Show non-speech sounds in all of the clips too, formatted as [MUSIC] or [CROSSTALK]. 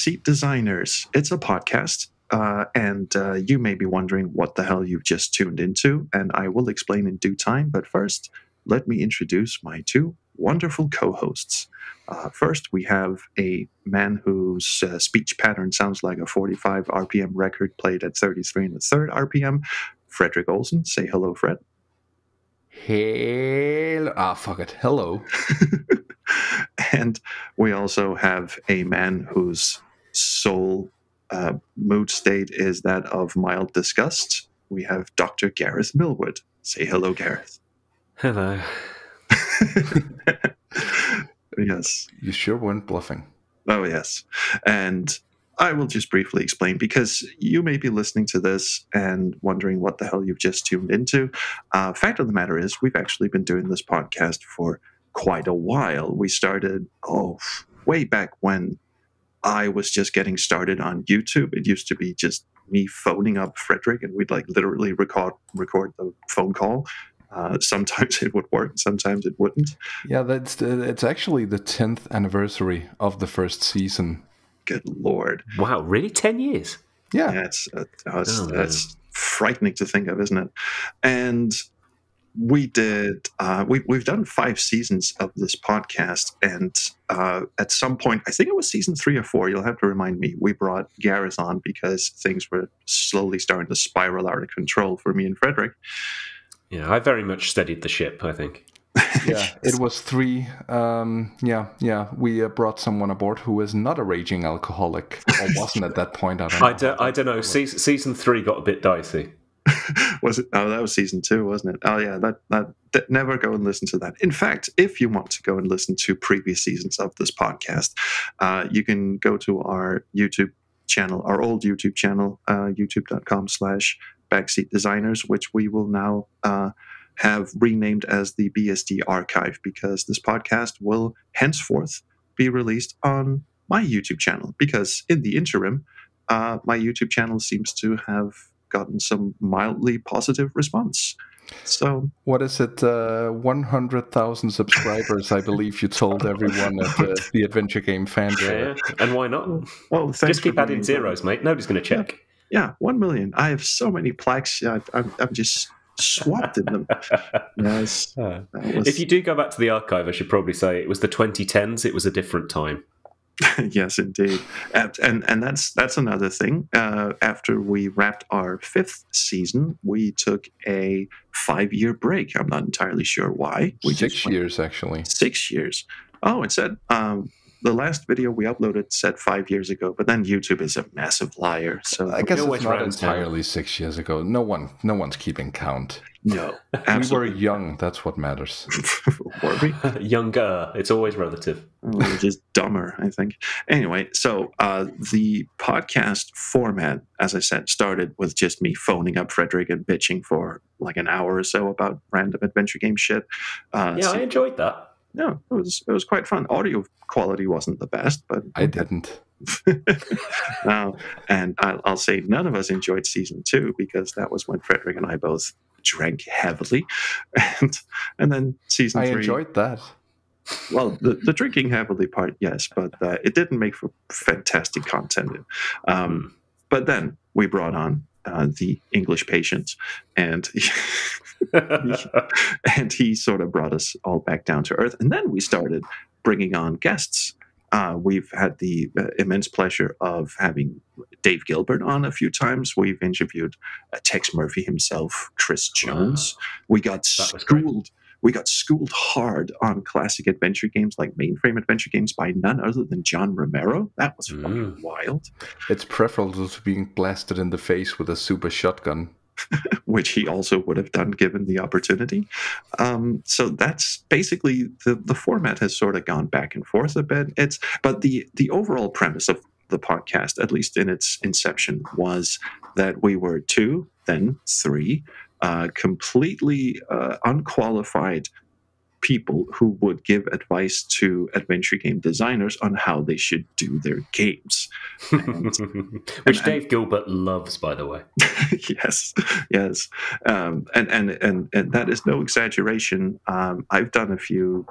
Backseat Designers. It's a podcast, uh, and uh, you may be wondering what the hell you've just tuned into, and I will explain in due time. But first, let me introduce my two wonderful co hosts. Uh, first, we have a man whose uh, speech pattern sounds like a 45 RPM record played at 33 and a third RPM. Frederik Olsen. Say hello, Fred. Hello. Ah, fuck it. Hello. [LAUGHS] and we also have a man whose sole uh, mood state is that of mild disgust. We have Dr. Gareth Millward. Say hello, Gareth. Hello. [LAUGHS] yes. You sure weren't bluffing. Oh, yes. And I will just briefly explain because you may be listening to this and wondering what the hell you've just tuned into. Uh, fact of the matter is, we've actually been doing this podcast for quite a while. We started, oh, way back when I was just getting started on YouTube. It used to be just me phoning up Frederik and we'd like literally record record the phone call. Uh, [LAUGHS] sometimes it would work, sometimes it wouldn't. Yeah, that's the, it's actually the tenth anniversary of the first season. Good lord! Wow, really? Ten years? Yeah, yeah it's, uh, that's, oh, that's frightening to think of, isn't it? And we did uh, we, we've done five seasons of this podcast and uh, at some point i think it was season three or four you'll have to remind me we brought gareth on because things were slowly starting to spiral out of control for me and frederik. Yeah i very much steadied the ship i think. [LAUGHS] Yeah it was three um, yeah yeah we uh, brought someone aboard who was not a raging alcoholic or wasn't at that point i don't [LAUGHS] know. i don't, I don't know. Season, season three got a bit dicey [LAUGHS] was it? Oh, that was season two, wasn't it? Oh, yeah. That, that, that never go and listen to that. In fact, if you want to go and listen to previous seasons of this podcast, uh, you can go to our YouTube channel, our old YouTube channel, uh, YouTube.com/slash Backseat Designers, which we will now uh, have renamed as the BSD Archive because this podcast will henceforth be released on my YouTube channel. Because in the interim, uh, my YouTube channel seems to have gotten some mildly positive response. So, what is it? Uh, One hundred thousand subscribers, I believe you told everyone at the, [LAUGHS] the Adventure Game Fan yeah, and why not? Well, just keep adding zeros, mate. Nobody's going to check. Yeah, yeah, one million. I have so many plaques. I, I'm, I'm just swapped in them. [LAUGHS] yes. Uh, was... If you do go back to the archive, I should probably say it was the 2010s. It was a different time. [LAUGHS] yes, indeed, and, and and that's that's another thing. Uh, after we wrapped our fifth season, we took a five-year break. I'm not entirely sure why. We six years, actually. Six years. Oh, it said um, the last video we uploaded said five years ago, but then YouTube is a massive liar. So I guess it's not entirely six years ago. No one, no one's keeping count. No, absolutely. [LAUGHS] we were young. That's what matters. [LAUGHS] were we? [LAUGHS] Younger. It's always relative. we're just dumber, I think. Anyway, so uh, the podcast format, as I said, started with just me phoning up Frederik and bitching for like an hour or so about random adventure game shit. Uh, yeah, so, I enjoyed that yeah, it was it was quite fun. Audio quality wasn't the best, but I didn't. now, and I'll, I'll, say none of us enjoyed season two because that was when Frederik and I both drank heavily, and and then season I three. I enjoyed that. Well, the, the drinking heavily part, yes, but uh, it didn't make for fantastic content. Um, but then we brought on uh, the English patient, and [LAUGHS] and he sort of brought us all back down to earth. And then we started bringing on guests. Uh, we've had the uh, immense pleasure of having Dave Gilbert on a few times. We've interviewed uh, Tex Murphy himself, Chris Jones. Wow. We got schooled we got schooled hard on classic adventure games like mainframe adventure games by none other than John Romero. That was mm. fucking wild. It's preferable to being blasted in the face with a super shotgun. [LAUGHS] which he also would have done given the opportunity. Um, so that's basically the, the format has sort of gone back and forth a bit. It's but the the overall premise of the podcast, at least in its inception, was that we were two, then three, uh, completely uh, unqualified people who would give advice to adventure game designers on how they should do their games. And, [LAUGHS] Which and, Dave and, Gilbert loves, by the way. [LAUGHS] yes, yes, um, and, and and and that is no exaggeration. Um, I've done a few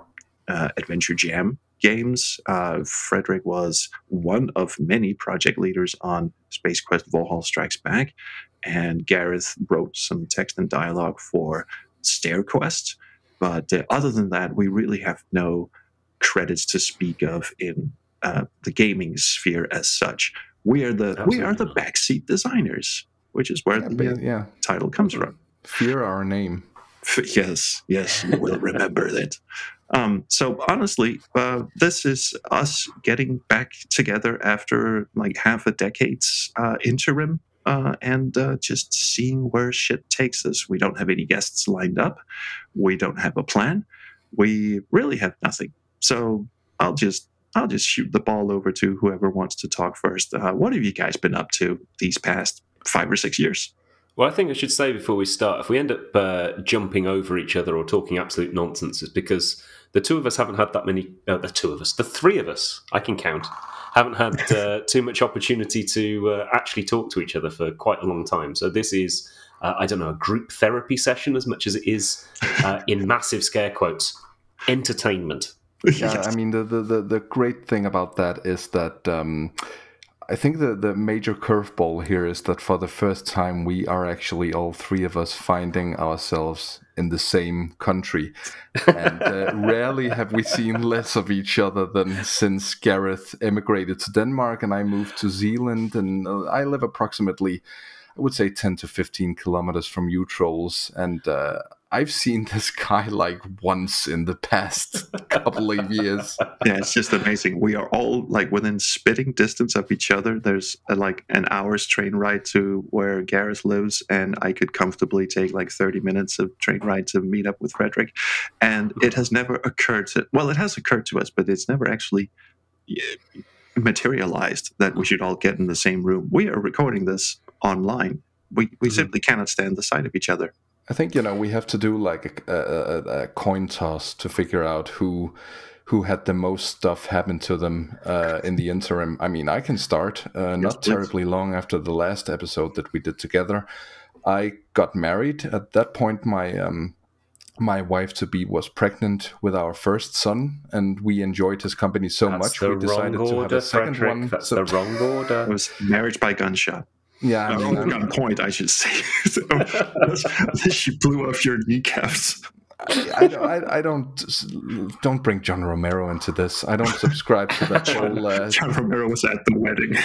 uh, adventure jam games. Uh, Frederick was one of many project leaders on Space Quest Vohaul Strikes Back, and Gareth wrote some text and dialogue for Stair Quest. But uh, other than that, we really have no credits to speak of in uh, the gaming sphere as such. We are the Absolutely. we are the backseat designers, which is where yeah, the yeah. title comes from. Fear our name. Yes, yes, you will [LAUGHS] remember that. Um, so honestly, uh, this is us getting back together after like half a decade's uh, interim uh, and uh, just seeing where shit takes us. We don't have any guests lined up. We don't have a plan. We really have nothing. So I'll just I'll just shoot the ball over to whoever wants to talk first. Uh, what have you guys been up to these past five or six years? Well, I think I should say before we start, if we end up uh, jumping over each other or talking absolute nonsense, it's because the two of us haven't had that many. Uh, the two of us, the three of us, I can count, haven't had [LAUGHS] uh, too much opportunity to uh, actually talk to each other for quite a long time. So this is, uh, I don't know, a group therapy session as much as it is, uh, in massive scare quotes, entertainment. [LAUGHS] Yeah, I mean the, the the great thing about that is that. Um, I think the, the major curveball here is that for the first time, we are actually all three of us finding ourselves in the same country. And uh, [LAUGHS] rarely have we seen less of each other than since Gareth emigrated to Denmark and I moved to Zealand. And uh, I live approximately, I would say, 10 to 15 kilometers from you Troels. And uh, I've seen this guy like once in the past [LAUGHS] couple of years. Yeah, it's just amazing. We are all like within spitting distance of each other. There's a, like an hour's train ride to where Gareth lives, and I could comfortably take like 30 minutes of train ride to meet up with Frederick. And it has never occurred to, well, it has occurred to us, but it's never actually materialized that we should all get in the same room. We are recording this online. We, we mm-hmm. simply cannot stand the sight of each other. I think you know we have to do like a, a, a coin toss to figure out who who had the most stuff happen to them uh, in the interim. I mean, I can start. Uh, not terribly long after the last episode that we did together, I got married. At that point, my um, my wife to be was pregnant with our first son, and we enjoyed his company so That's much we decided order, to have a second Frederik. one. That's so, the wrong order. It was marriage by gunshot. Yeah, I mean, uh, gunpoint, I should say. [LAUGHS] so, [LAUGHS] she blew off your kneecaps. I, I, I, don't don't bring John Romero into this. I don't subscribe to that whole. Uh, John Romero was at the wedding,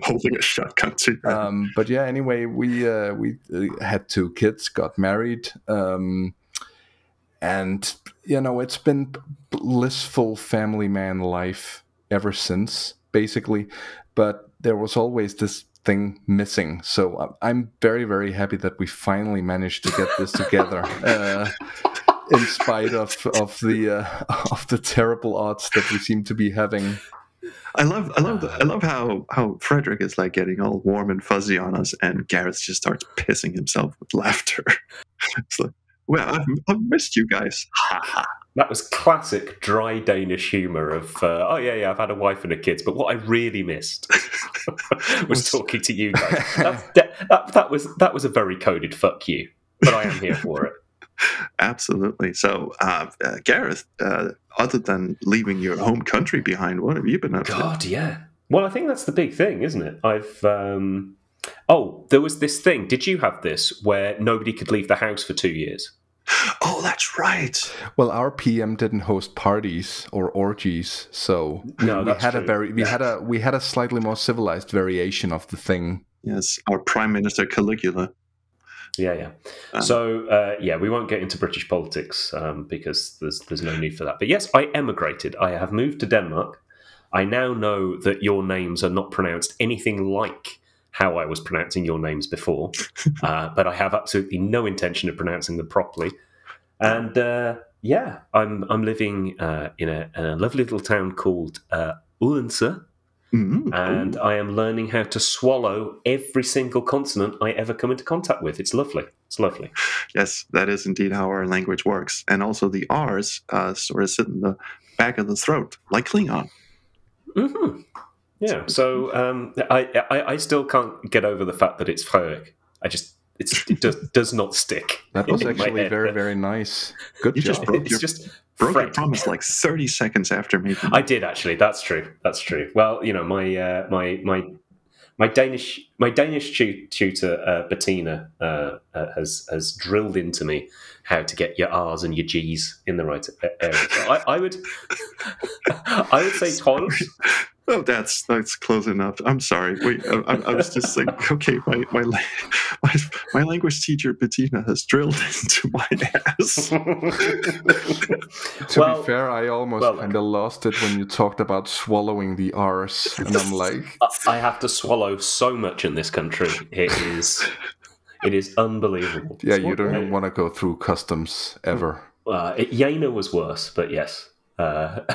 [LAUGHS] holding a shotgun. To um, but yeah, anyway, we uh, we uh, had two kids, got married, um, and you know it's been blissful family man life ever since, basically. But there was always this thing missing. So uh, I'm very, very happy that we finally managed to get this together. [LAUGHS] Uh, in spite of of the uh, of the terrible odds that we seem to be having. I love I love the, I love how how Frederik is like getting all warm and fuzzy on us, and Gareth just starts pissing himself with laughter. [LAUGHS] it's like, well, I've, I've missed you guys. Ha ha. That was classic dry Danish humour of, uh, oh yeah, yeah, I've had a wife and a kids, but what I really missed [LAUGHS] was talking to you guys. [LAUGHS] That, that, that, was that was a very coded fuck you, but I am here for it. [LAUGHS] Absolutely. So, uh, uh, Gareth, uh, other than leaving your home country behind, what have you been up God, to? God, yeah. Well, I think that's the big thing, isn't it? I've. Um... Oh, there was this thing. Did you have this where nobody could leave the house for two years? Oh, that's right. Well, our PM didn't host parties or orgies, so no, we had true. a very we had a we had a slightly more civilized variation of the thing. Yes, our Prime Minister Caligula. Yeah, yeah. Um, so uh, yeah, we won't get into British politics um, because there's there's no need for that. But yes, I emigrated. I have moved to Denmark. I now know that your names are not pronounced anything like how I was pronouncing your names before, [LAUGHS] uh, but I have absolutely no intention of pronouncing them properly. And uh, yeah, I'm I'm living uh, in, a, in, a, lovely little town called uh, Odense, mm-hmm. and I am learning how to swallow every single consonant I ever come into contact with. It's lovely. It's lovely. Yes, that is indeed how our language works, and also the R's uh, sort of sit in the back of the throat, like Klingon. Mm-hmm. Yeah. So um, I, I, I still can't get over the fact that it's Frederik. I just it does does not stick. [LAUGHS] That was actually very very nice. Good you job. Just it's your... just broke your Fred. promise like 30 seconds after me. I did actually. That's true. That's true. Well, you know, my uh, my my my Danish my Danish tu- tutor uh, Bettina uh, uh, has has drilled into me how to get your R's and your G's in the right area. So I, I would [LAUGHS] I would say [LAUGHS] tolls. Oh, that's that's close enough. I'm sorry. Wait, I, I I was just like, [LAUGHS] okay, my my, [LAUGHS] my my language teacher Bettina has drilled [LAUGHS] into my ass. To Well- be fair, I almost well, kind of lost it when you talked about swallowing the R's, and I'm like, I- I have to swallow so much in this country. It is it is unbelievable. yeah, you don't want to go through customs ever. Uh, it, Jena was worse, but yes. [LAUGHS]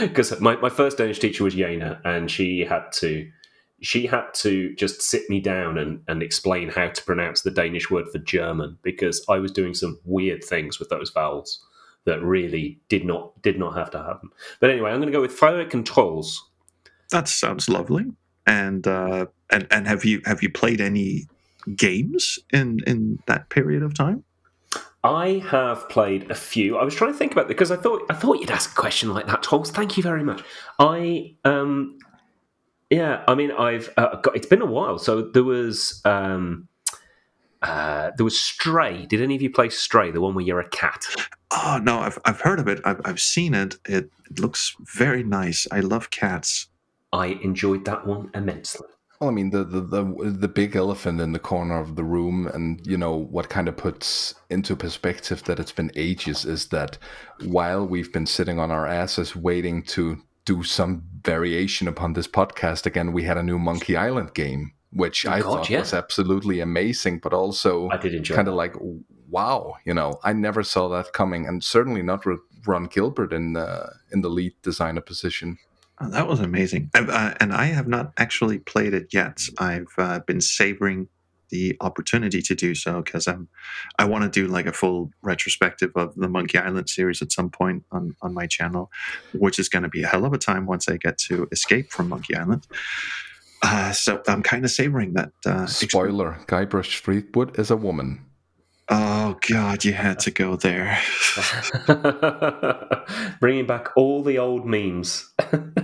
Because my, my first Danish teacher was Jena, and she had to she had to just sit me down and, and explain how to pronounce the Danish word for German because I was doing some weird things with those vowels that really did not did not have to happen. But anyway, I'm going to go with Frederick Controls. That sounds lovely. And uh, and and have you have you played any games in in that period of time? I have played a few. I was trying to think about it because I thought I thought you'd ask a question like that, Tolls. Thank you very much. I um yeah, I mean I've uh, got, it's been a while. So there was um uh there was Stray. Did any of you play Stray, the one where you're a cat? Oh no, I've I've heard of it. I've I've seen it. It, it looks very nice. I love cats. I enjoyed that one immensely. Well, I mean, the, the the the big elephant in the corner of the room, and you know what kind of puts into perspective that it's been ages is that while we've been sitting on our asses waiting to do some variation upon this podcast again, we had a new Monkey Island game, which I God, thought yeah. was absolutely amazing, but also I did enjoy kind of like wow, you know, I never saw that coming, and certainly not with Ron Gilbert in uh, in the lead designer position. Oh, that was amazing. I've, uh, and I have not actually played it yet. I've uh, been savoring the opportunity to do so because I'm I want to do like a full retrospective of the Monkey Island series at some point on on my channel, which is going to be a hell of a time once I get to escape from Monkey Island. Uh, so I'm kind of savoring that. Uh, experience. Spoiler: Guybrush Threepwood is a woman. Oh God, you had to go there. [LAUGHS] Bringing back all the old memes. [LAUGHS]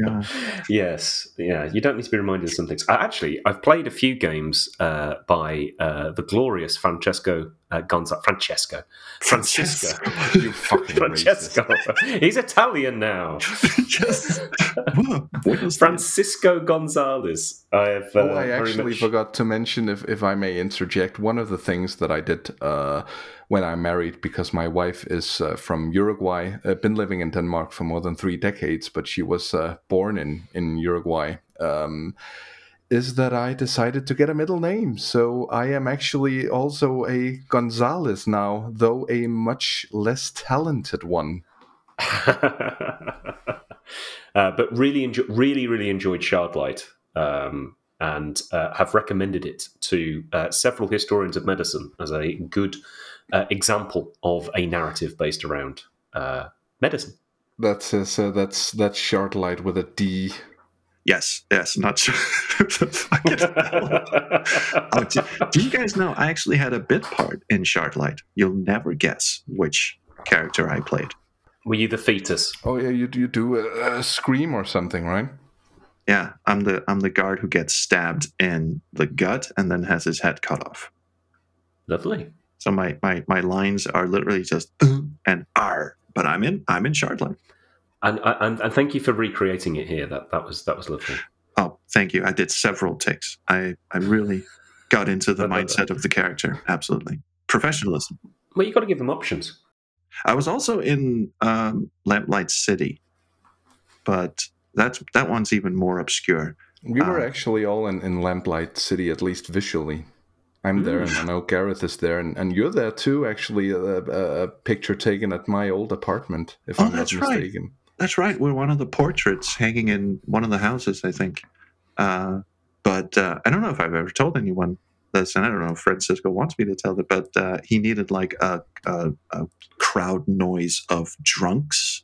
God. yes, yeah. You don't need to be reminded of some things. Actually, I've played a few games uh, by uh, the glorious Francesco uh, Gonza- Francesco. Francisco. [LAUGHS] You fucking Francesco. He's Italian now. [LAUGHS] yes. What that? Francisco Gonzalez. I have. Uh, Oh, I actually much- forgot to mention, if, if I may interject, one of the things that I did uh, when I married, because my wife is uh, from Uruguay, uh, been living in Denmark for more than three decades, but she was uh, born in, in Uruguay, um, is that I decided to get a middle name. So I am actually also a Gonzalez now, though a much less talented one. [LAUGHS] uh, but really, enjoy, really, really enjoyed Shardlight, um, and uh, have recommended it to uh, several historians of medicine as a good uh, example of a narrative based around uh, medicine. That's uh, so that's that's Shardlight with a D. Yes, yes, not sure. [LAUGHS] Fucking [LAUGHS] hell. Oh, do, do you guys know I actually had a bit part in Shardlight? You'll never guess which character I played. Were you the fetus? Oh yeah, you you do a, a scream or something, right? Yeah, I'm the I'm the guard who gets stabbed in the gut and then has his head cut off. Lovely. So my my, my lines are literally just "Uh," and R, but I'm in I'm in Shardlight. And, uh, and and thank you for recreating it here. That that was that was lovely. Oh, thank you. I did several takes. I I really got into the [LAUGHS] uh, mindset of the character. Absolutely, professionalism. Well, you got to give them options. I was also in um, Lamplight City, but that's that one's even more obscure. We were Ah. actually all in, in Lamplight City, at least visually. I'm there, mm. and I know Gareth is there, and, and you're there too. Actually, a, a, a picture taken at my old apartment, if Oh, I'm not that's right. That's right. We're one of the portraits hanging in one of the houses, I think. Uh, but uh, I don't know if I've ever told anyone this, and I don't know if Francisco wants me to tell it. But uh, he needed like a, a, a crowd noise of drunks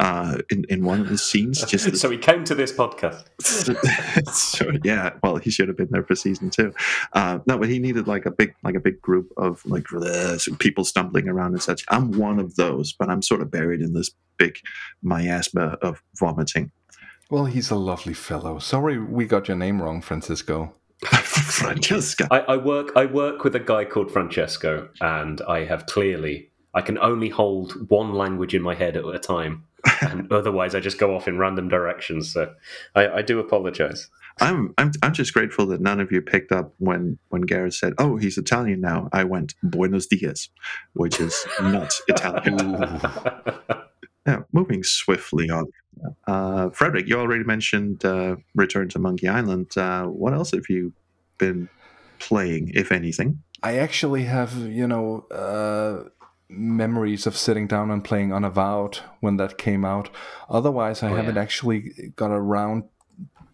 uh, in in one of the scenes. [LAUGHS] Just so he came to this podcast. [LAUGHS] so, yeah, well, he should have been there for season two. Uh, no, but he needed like a big like a big group of like people stumbling around and such. I'm one of those, but I'm sort of buried in this big miasma of vomiting. Well, he's a lovely fellow. Sorry, we got your name wrong, Francisco. Francesco. [LAUGHS] I, I work. I work with a guy called Francesco, and I have clearly. I can only hold one language in my head at a time and [LAUGHS] otherwise I just go off in random directions. So I, I do apologize. I'm, I'm I'm just grateful that none of you picked up when when Gareth said, "Oh, he's Italian now." I went "Buenos dias," which is not [LAUGHS] Italian. [LAUGHS] now, moving swiftly on. Uh, Frederik, you already mentioned uh, Return to Monkey Island. Uh, what else have you been playing, if anything? I actually have, you know, uh, memories of sitting down and playing Unavowed when that came out. Otherwise, I oh, haven't yeah. actually got around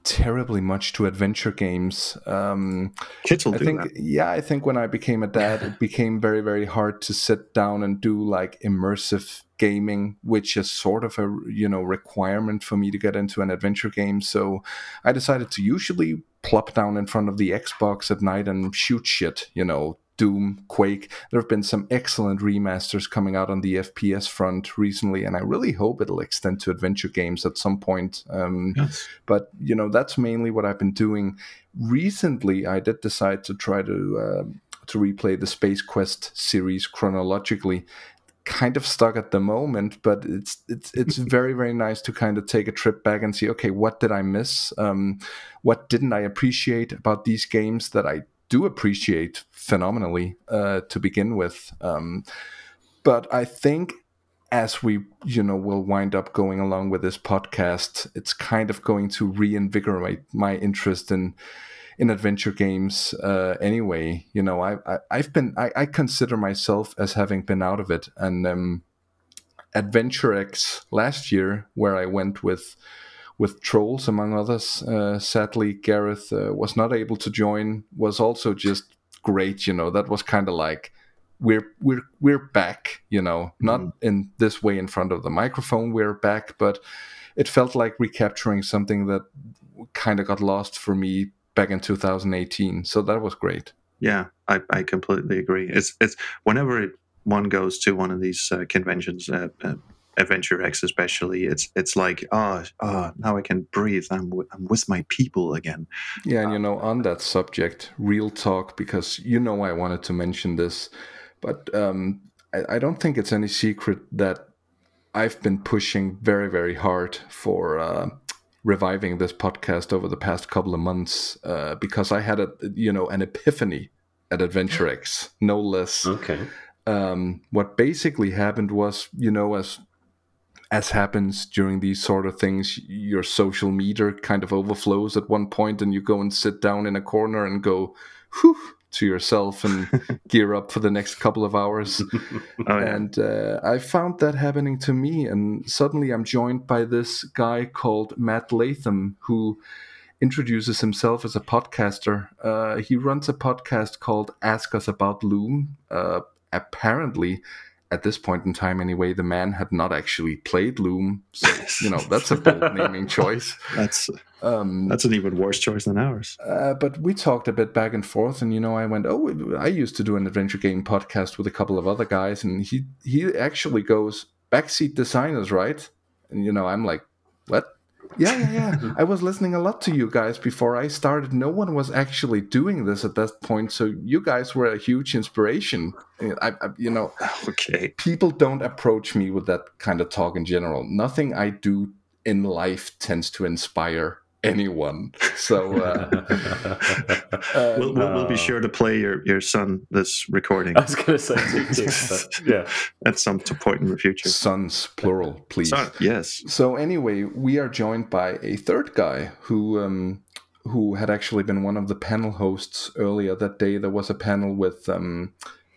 terribly much to adventure games. Um, Kids will I do think, that. yeah, I think when I became a dad, it [LAUGHS] became very, very hard to sit down and do like immersive gaming, which is sort of a you know requirement for me to get into an adventure game. So I decided to usually plop down in front of the Xbox at night and shoot shit, you know, Doom, Quake. There have been some excellent remasters coming out on the FPS front recently, and I really hope it'll extend to adventure games at some point. Um, yes. But you know, that's mainly what I've been doing. Recently, I did decide to try to uh, to replay the Space Quest series chronologically. Kind of stuck at the moment, but it's it's it's [LAUGHS] very very nice to kind of take a trip back and see, okay, what did I miss? Um, what didn't I appreciate about these games that I do appreciate phenomenally uh, to begin with. Um, but I think as we, you know, will wind up going along with this podcast, it's kind of going to reinvigorate my interest in in adventure games. Uh, anyway, you know, I, I have been I, I, consider myself as having been out of it, and um, Adventure X last year, where I went with with Troels among others. Uh, sadly, Gareth uh, was not able to join. Was also just great. You know, that was kind of like we're we're we're back. You know, mm-hmm. not in this way in front of the microphone. We're back, but it felt like recapturing something that kind of got lost for me back in 2018. So that was great. Yeah, I, I completely agree. It's it's whenever it, one goes to one of these uh, conventions, uh, uh Adventure X especially, it's it's like oh, oh now I can breathe. I'm w- I'm with my people again. Yeah, and you know on that subject, real talk, because you know I wanted to mention this, but um, I, I don't think it's any secret that I've been pushing very very hard for. Uh, reviving this podcast over the past couple of months uh, because I had a you know an epiphany at Adventure X, no less. Okay. Um, what basically happened was, you know, as as happens during these sort of things, your social meter kind of overflows at one point, and you go and sit down in a corner and go, whew, to yourself and [LAUGHS] gear up for the next couple of hours. [LAUGHS] oh, yeah. And uh, I found that happening to me, and suddenly I'm joined by this guy called Matt Latham, who introduces himself as a podcaster. Uh, he runs a podcast called Ask Us About Loom. Uh, apparently, at this point in time anyway, the man had not actually played Loom. So, [LAUGHS] you know, that's a bold naming choice. [LAUGHS] That's um, that's an even worse choice than ours. Uh, but we talked a bit back and forth, and you know, I went, "Oh, I used to do an adventure game podcast with a couple of other guys," and he he actually goes backseat designers, right? And you know, I'm like, "What?" Yeah, yeah, yeah. I was listening a lot to you guys before I started. No one was actually doing this at that point, so you guys were a huge inspiration. I, I, you know, [SIGHS] okay. People don't approach me with that kind of talk in general. Nothing I do in life tends to inspire anyone. So uh, uh, [LAUGHS] we'll, we'll, we'll, be sure to play your, your son this recording. [LAUGHS] I was going to say, [LAUGHS] yeah, at some point in the future. Sons, plural, please. Son, yes. So anyway, we are joined by a third guy who. Um, who had actually been one of the panel hosts earlier that day? There was a panel with um,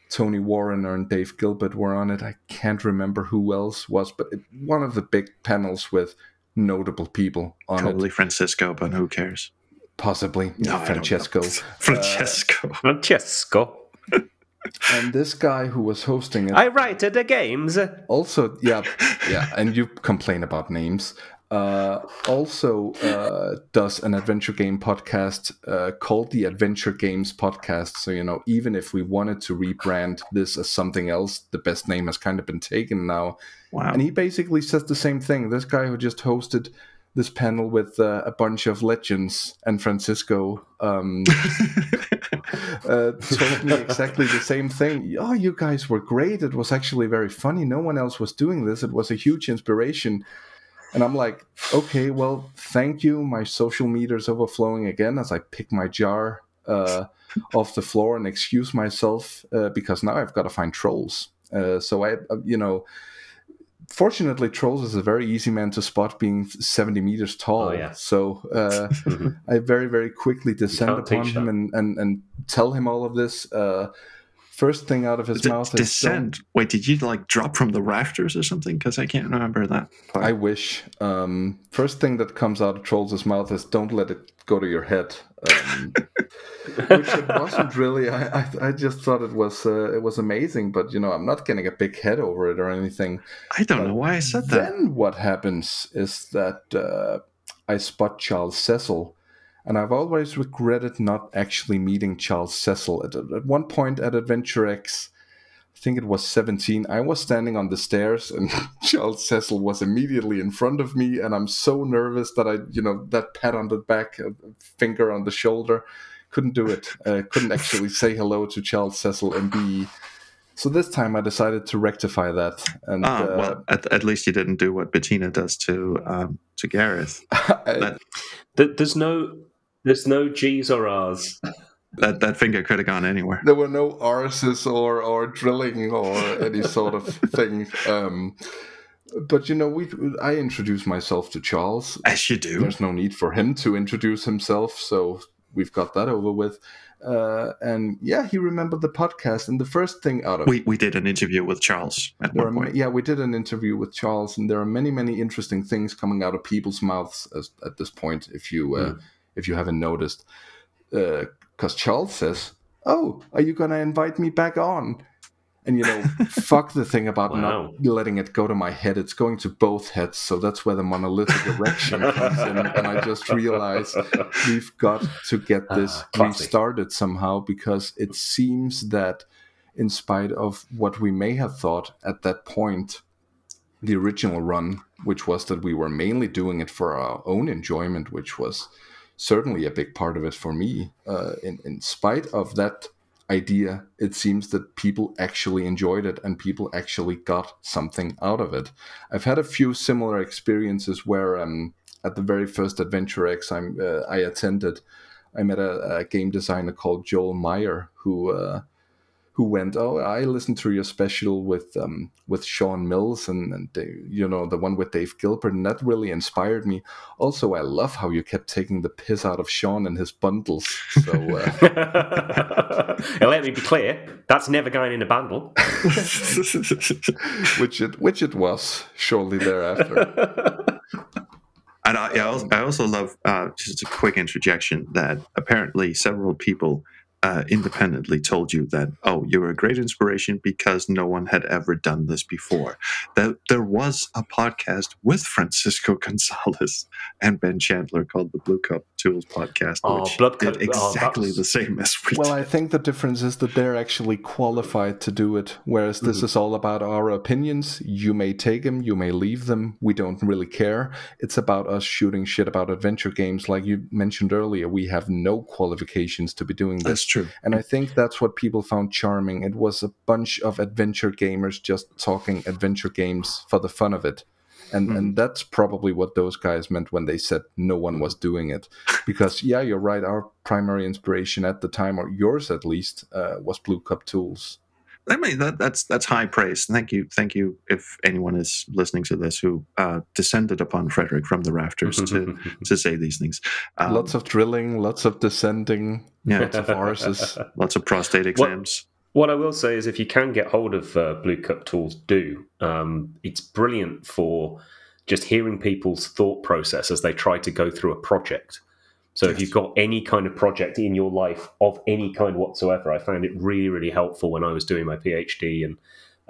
Tony Warriner and Dave Gilbert were on it. I can't remember who else was, but it, one of the big panels with notable people on Probably it. Francisco, but who cares? Possibly. No, Francesco. [LAUGHS] Francesco. Uh, Francesco. [LAUGHS] and this guy who was hosting it I write the games. also yeah yeah and you complain about names uh, also uh, does an adventure game podcast uh, called the Adventure Games Podcast. So, you know, even if we wanted to rebrand this as something else, the best name has kind of been taken now. Wow. And he basically says the same thing. This guy who just hosted this panel with uh, a bunch of legends and Francisco um, [LAUGHS] uh, told me exactly the same thing. Oh, you guys were great. It was actually very funny. No one else was doing this. It was a huge inspiration. And I'm like, okay, well, thank you. My social meter's overflowing again as I pick my jar uh, off the floor and excuse myself uh, because now I've got to find Troels. Uh, so I, uh, you know, fortunately, Troels is a very easy man to spot, being 70 meters tall. Oh, yeah. So uh, [LAUGHS] I very, very quickly descend upon him and, and, and tell him all of this. Uh, first thing out of his mouth is descend. Wait, did you like drop from the rafters or something? Because I can't remember that. Part. I wish. Um, first thing that comes out of Troels' mouth is "Don't let it go to your head," um, [LAUGHS] which it wasn't really. I, I, I just thought it was uh, it was amazing, but you know, I'm not getting a big head over it or anything. I don't know why I said that. Then what happens is that uh, I spot Charles Cecil. And I've always regretted not actually meeting Charles Cecil. At, at one point at Adventure X, I think it was 17, I was standing on the stairs and [LAUGHS] Charles Cecil was immediately in front of me. And I'm so nervous that I, you know, that pat on the back, finger on the shoulder, couldn't do it. Uh, couldn't actually [LAUGHS] say hello to Charles Cecil and be. So this time I decided to rectify that. And Ah, uh, well, at, at least you didn't do what Bettina does to um, to Gareth. [LAUGHS] I- That There's no, there's no G's or R's. that, that finger could have gone anywhere. there were no R's or or drilling or any sort of [LAUGHS] thing. Um, but you know, we I introduced myself to Charles. As you do. There's no need for him to introduce himself, so we've got that over with. Uh, and yeah, he remembered the podcast. And the first thing out of We, we did an interview with Charles at there are one ma- point. yeah, we did an interview with Charles, and there are many, many interesting things coming out of people's mouths as, at this point. If you uh, if you haven't noticed, because Charles says, "Oh, are you gonna invite me back on?" And you know, [LAUGHS] fuck the thing about Wow. not letting it go to my head. It's going to both heads, so that's where the monolithic [LAUGHS] erection comes in. And I just realized we've got to get this Ah, classy. restarted somehow because it seems that in spite of what we may have thought at that point the original run which was that we were mainly doing it for our own enjoyment which was certainly a big part of it for me. Uh, in, in spite of that idea it seems that people actually enjoyed it and people actually got something out of it. I've had a few similar experiences where um, at the very first adventure x uh, i attended i met a, a game designer called joel meyer who uh, who went, "Oh, I listened to your special with um, with Sean Mills and, and they, you know the one with Dave Gilbert, and that really inspired me. Also, I love how you kept taking the piss out of Sean and his bundles. So uh, [LAUGHS] [LAUGHS] and let me be clear, that's never going in a bundle. [LAUGHS] which it which it was shortly thereafter. And I, I, also, I also love uh, just a quick interjection that apparently several people uh, independently told you that oh you were a great inspiration because no one had ever done this before. That there was a podcast with Francisco [LAUGHS] Gonzalez and Ben Chandler called the Blue Cup Tools Podcast, Oh, which Blood did Cup- oh, exactly the same as we Well, did. I think the difference is that they're actually qualified to do it, whereas this is all about our opinions. You may take them, you may leave them. We don't really care. It's about us shooting shit about adventure games. Like you mentioned earlier, we have no qualifications to be doing this. True. And I think that's what people found charming. It was a bunch of adventure gamers just talking adventure games for the fun of it. And, and that's probably what those guys meant when they said no one was doing it. Because, yeah, you're right. Our primary inspiration at the time, or yours at least, uh, was Blue Cup Tools. I mean that, that's that's high praise. Thank you, thank you. If anyone is listening to this who uh, descended upon Frederik from the rafters to [LAUGHS] to say these things, um, lots of drilling, lots of descending, yeah, lots of arses. [LAUGHS] lots of prostate exams. What I will say is, if you can get hold of uh, Blue Cup Tools, do. Um, it's brilliant for just hearing people's thought process as they try to go through a project. So yes. if you've got any kind of project in your life of any kind whatsoever, I found it really, really helpful when I was doing my PhD and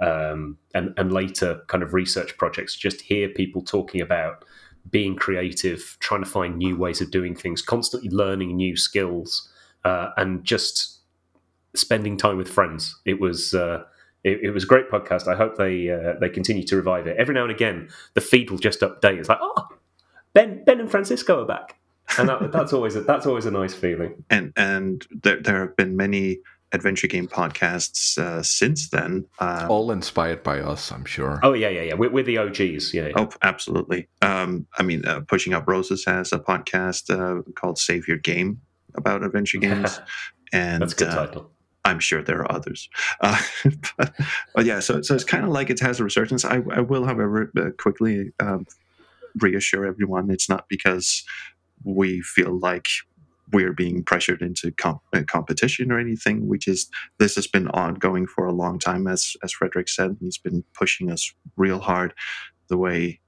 um, and and later kind of research projects. Just hear people talking about being creative, trying to find new ways of doing things, constantly learning new skills, uh, and just spending time with friends. It was. Uh, it, it, was a great podcast. I hope they uh, they continue to revive it. Every now and again, the feed will just update. It's like, oh, Ben Ben and Francisco are back and that, that's always a, that's always a nice feeling. And and there there have been many adventure game podcasts uh, since then. Um, All inspired by us, I'm sure. Oh yeah, yeah, yeah. We're, we're the OGs. Yeah, yeah. Oh, absolutely. Um, I mean, uh, Pushing Up Roses has a podcast uh, called Save Your Game about adventure [LAUGHS] games, and that's a good uh, title. I'm sure there are others. Uh, [LAUGHS] but, but, yeah, so so it's kind of like it has a resurgence. I, I will, however, uh, quickly um, reassure everyone it's not because we feel like we're being pressured into comp- uh, competition or anything. We just this has been ongoing for a long time, as as Frederik said. He's been pushing us real hard, the way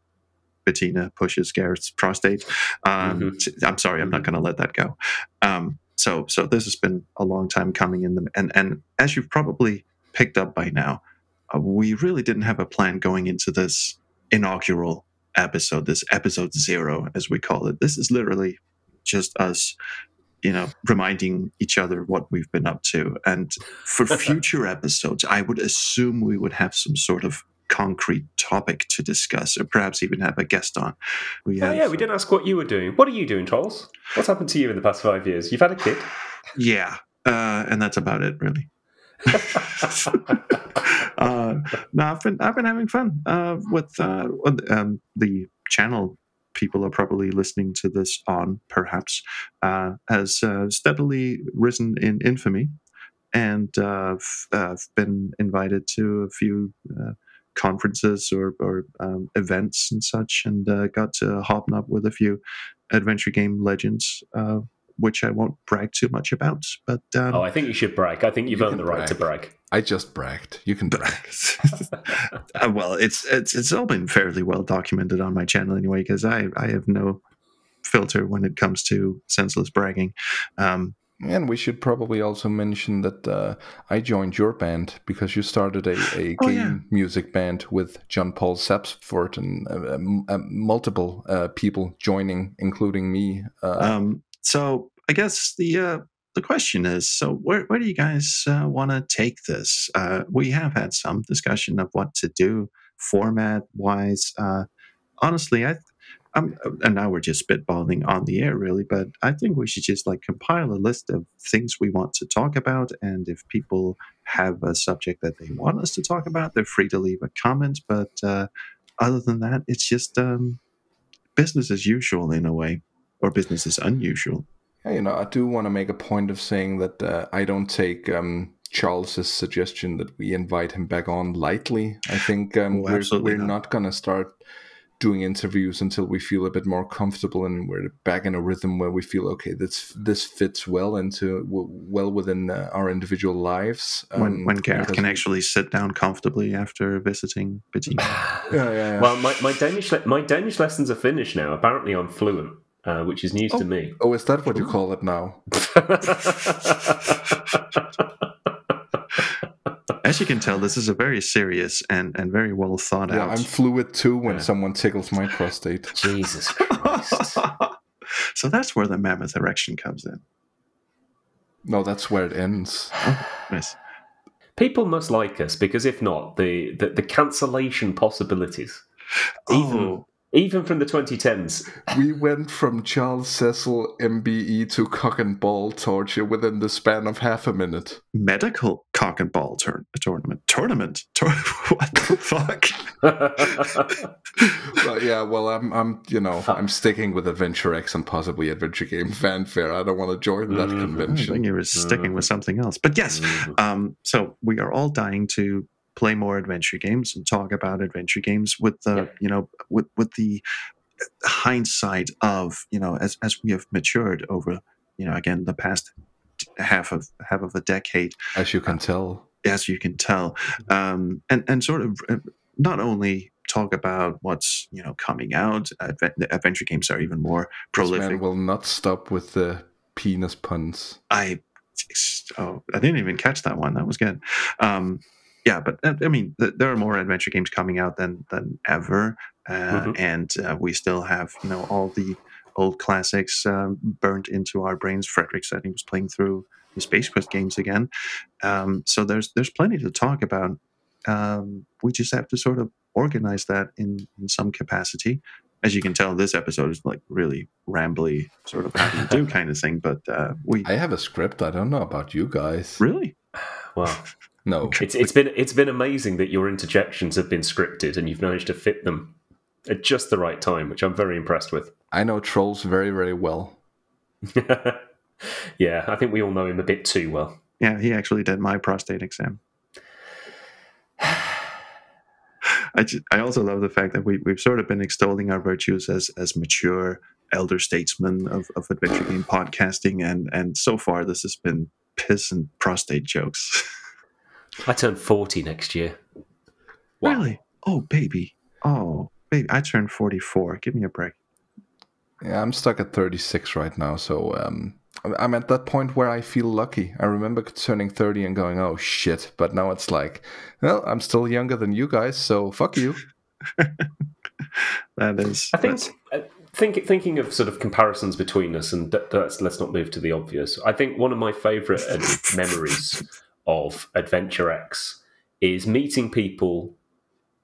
Bettina pushes Gareth's prostate. Um, mm-hmm. I'm sorry, I'm not mm-hmm. going to let that go. Um, so so this has been a long time coming in them, and and as you've probably picked up by now, uh, we really didn't have a plan going into this inaugural episode, this episode zero, as we call it. This is literally just us, you know, reminding each other what we've been up to. And for [LAUGHS] future episodes, I would assume we would have some sort of concrete topic to discuss, or perhaps even have a guest on. We oh, have, yeah, we didn't ask what you were doing. What are you doing, Troels? What's happened to you in the past five years? You've had a kid? Yeah, uh, and that's about it, really. [LAUGHS] uh, no, I've been I've been having fun uh, with uh, um, the channel. People are probably listening to this on, perhaps, uh, has uh, steadily risen in infamy, and uh, I've been invited to a few conferences or, or um, events and such, and got to hobnob with a few adventure game legends which I won't brag too much about. But um, oh, I think you should brag. I think you've you earned the right to brag. I just bragged. You can brag. [LAUGHS] uh, well, it's it's it's all been fairly well documented on my channel anyway, because I I have no filter when it comes to senseless bragging. Um, and we should probably also mention that uh, I joined your band because you started a, a oh, game yeah. music band with Jon Paul Sapsford and uh, uh, multiple uh, people joining, including me. Uh, um, so I guess the uh, the question is, so where where do you guys uh, want to take this? Uh, we have had some discussion of what to do format wise. Uh, honestly, I. I'm, and now we're just spitballing on the air, really. But I think we should just like compile a list of things we want to talk about, and if people have a subject that they want us to talk about, they're free to leave a comment. But uh, other than that, it's just um, business as usual in a way or business is unusual. Yeah, you know, I do want to make a point of saying that uh, I don't take um, Charles's suggestion that we invite him back on lightly. I think um, oh, we're, we're not, not going to start doing interviews until we feel a bit more comfortable and we're back in a rhythm where we feel okay this this fits well into well within uh, our individual lives um, when, when Gareth can actually sit down comfortably after visiting Bettina. [LAUGHS] yeah, yeah, yeah. Well, my, my Danish my Danish lessons are finished now. Apparently, I'm fluent uh, which is news oh. to me. Oh, is that what you call it now? [LAUGHS] As you can tell, this is a very serious and, and very well thought yeah, out. I'm fluid too when yeah. someone tickles my prostate. Jesus [LAUGHS] Christ. [LAUGHS] so that's where the mammoth erection comes in. No, that's where it ends. Oh, yes. People must like us because if not, the, the, the cancellation possibilities. Even oh even from the 2010s. We went from Charles Cecil MBE to cock and ball torture within the span of half a minute. Medical cock and ball turn- tournament. Tournament? [LAUGHS] Tor- what the fuck? [LAUGHS] well, yeah, well, I'm, I'm, you know, I'm sticking with Adventure X and possibly Adventure Game Fanfare. I don't want to join that mm-hmm. convention. I think you were sticking with something else. But yes, mm-hmm. um, so we are all dying to play more adventure games and talk about adventure games with the yeah. you know with with the hindsight of you know as as we have matured over you know again the past half of half of a decade as you can tell as you can tell um and and sort of uh, not only talk about what's you know coming out. Adve- adventure games are even more prolific. This man will not stop with the penis puns. I oh, I didn't even catch that one. That was good. Um, yeah, but uh, I mean, th- there are more adventure games coming out than than ever, uh, mm-hmm. and uh, we still have you know all the old classics um, burnt into our brains. Frederik said he was playing through the Space Quest games again, um, so there's there's plenty to talk about. Um, we just have to sort of organize that in, in some capacity as you can tell, this episode is like really rambly, sort of how do [LAUGHS] you do kind of thing. But uh, we, I have a script. I don't know about you guys. Really? [SIGHS] Well, no. It's it's been it's been amazing that your interjections have been scripted and you've managed to fit them at just the right time, which I'm very impressed with. I know Troels very very well. [LAUGHS] yeah, I think we all know him a bit too well. Yeah, he actually did my prostate exam. [SIGHS] I, just, I also love the fact that we, we've sort of been extolling our virtues as as mature elder statesmen of, of adventure game podcasting, and and so far this has been piss and prostate jokes. [LAUGHS] I turn forty next year. Wow. Really? Oh baby, oh baby, I turn forty four. Give me a break. Yeah, I'm stuck at thirty six right now, so um, I'm at that point where I feel lucky. I remember turning 30 and going, oh shit. But now it's like, well, I'm still younger than you guys, so fuck you. [LAUGHS] that is. I think. Uh, think, thinking of sort of comparisons between us, and let's, let's not move to the obvious. I think one of my favourite [LAUGHS] memories of Adventure X is meeting people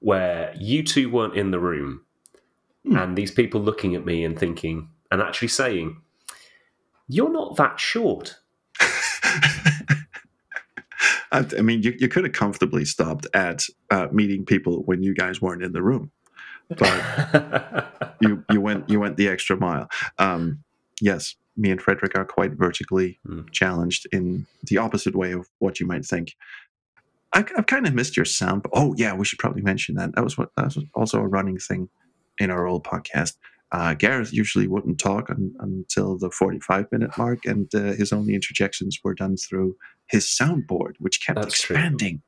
where you two weren't in the room, mm. and these people looking at me and thinking, and actually saying, you're not that short. [LAUGHS] I, mean, you, you could have comfortably stopped at uh, meeting people when you guys weren't in the room, but [LAUGHS] you you went you went the extra mile. Um, yes, me and Frederik are quite vertically mm. challenged in the opposite way of what you might think. I, have kind of missed your sound. But, oh yeah, we should probably mention that. That was what that was also a running thing in our old podcast. Uh, Gareth usually wouldn't talk un, until the 45 minute mark, and uh, his only interjections were done through his soundboard, which kept That's expanding.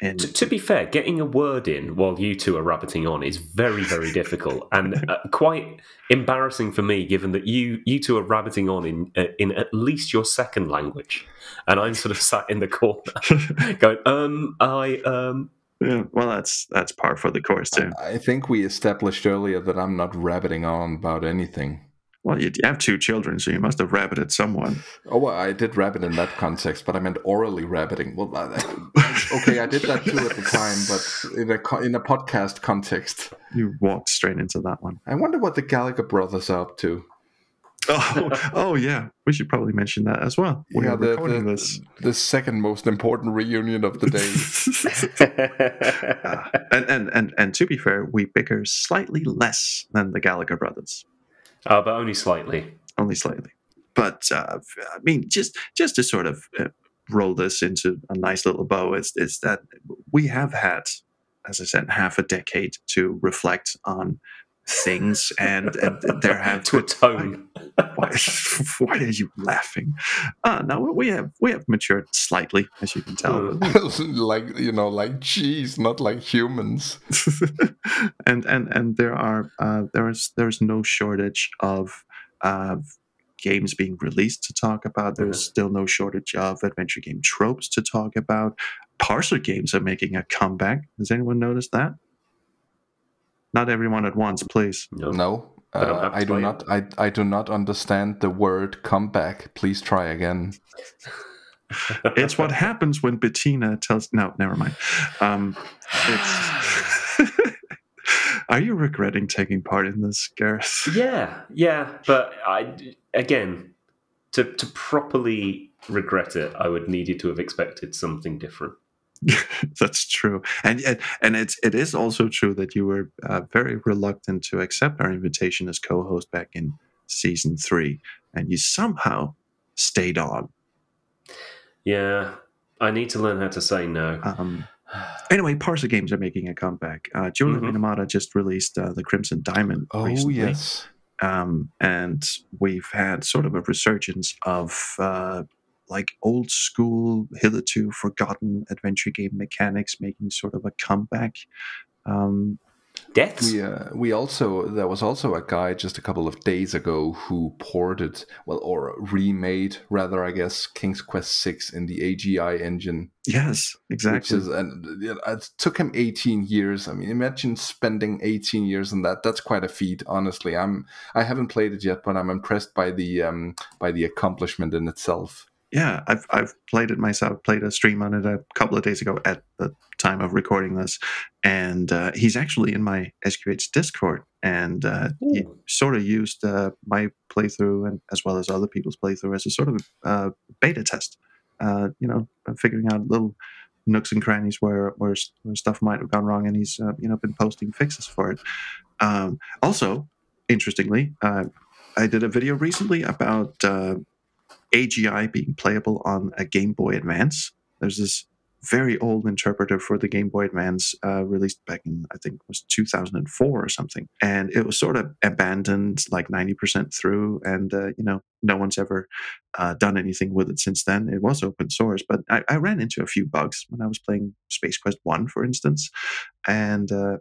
And to, to, be fair, getting a word in while you two are rabbiting on is very, very difficult [LAUGHS] and uh, quite embarrassing for me, given that you you two are rabbiting on in uh, in at least your second language, and I'm sort of sat in the corner [LAUGHS] going, um, I um, yeah, well, that's that's par for the course too. I think we established earlier that I'm not rabbiting on about anything. Well, you have two children, so you must have rabbited someone. Oh, well, I did rabbit in that context, but I meant orally rabbiting. Well, [LAUGHS] okay, I did that too at the time, but in a in a podcast context, you walked straight into that one. I wonder what the Gallagher brothers are up to. oh, [LAUGHS] oh yeah, we should probably mention that as well. We yeah, the, the, this. the second most important reunion of the day. uh, [LAUGHS] and, and and and to be fair, we bicker slightly less than the Gallagher brothers. Uh, but only slightly. Only slightly. But uh, I mean, just just to sort of uh, roll this into a nice little bow, is is that we have had, as I said, half a decade to reflect on things, and, and [LAUGHS] there have to atone. Why, [LAUGHS] why, are you laughing? Uh, no, we have we have matured slightly, as you can tell. [LAUGHS] like you know, like cheese, not like humans. and and and there are uh, there is there's no shortage of. Uh, games being released to talk about. There's still no shortage of adventure game tropes to talk about. Parser games are making a comeback. Has anyone noticed that? Not everyone at once, please. No, no uh, I do not. I, I do not understand the word "comeback." Please try again. [LAUGHS] it's what happens when Bettina tells. No, never mind. Um, [LAUGHS] [LAUGHS] Are you regretting taking part in this, Gareth? [LAUGHS] Yeah, yeah, but I again to to properly regret it, I would need you to have expected something different. That's true, and and it's it is also true that you were uh, very reluctant to accept our invitation as co-host back in season three, and you somehow stayed on. Yeah, I need to learn how to say no. Um, [SIGHS] anyway, Parser Games are making a comeback. Uh, Julia mm-hmm. Minamata just released uh, the Crimson Diamond. Oh recently. yes. Um, and we've had sort of a resurgence of uh, like old school, hitherto forgotten adventure game mechanics making sort of a comeback. Um, deaths. We uh, we also there was also a guy just a couple of days ago who ported well or remade rather I guess King's Quest Six in the AGI engine. Yes, exactly. Which is and it took him 18 years. I mean, imagine spending 18 years on that. That's quite a feat, honestly. I'm I haven't played it yet, but I'm impressed by the um by the accomplishment in itself yeah, I've I've played it myself. Played a stream on it a couple of days ago at the time of recording this, and uh, he's actually in my SQH Discord, and uh, he sort of used uh, my playthrough and as well as other people's playthrough as a sort of uh, beta test. Uh, you know, figuring out little nooks and crannies where where, where stuff might have gone wrong, and he's uh, you know been posting fixes for it. Um, also, interestingly, I did a video recently about AGI being playable on a Game Boy Advance. There's this very old interpreter for the Game Boy Advance uh, released back in I think it was 2004 or something, and it was sort of abandoned like 90% through, and uh, you know no one's ever uh, done anything with it since then. It was open source, but I, I, ran into a few bugs when I was playing Space Quest One, for instance, and uh,